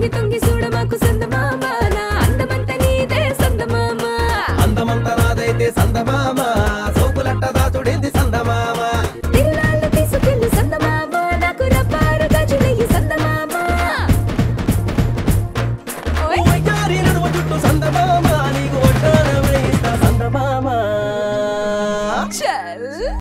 తొంగి తొంగి చూడమాకు సందమామ. నా అందమంత నీదే సందమామ. అందమంత నాదైతే సందమామ. సోపులట్ట దాచుడేంది సందమామ. పిల్లలు తీసుకెళ్ళు సందమామ. నాకు రబ్బారు గజుడయ్యి సందమామ. ఓయ్. నడుమ చుట్టూ సందమామ. నీకు వడ్డానమైత సందమామ. చల్.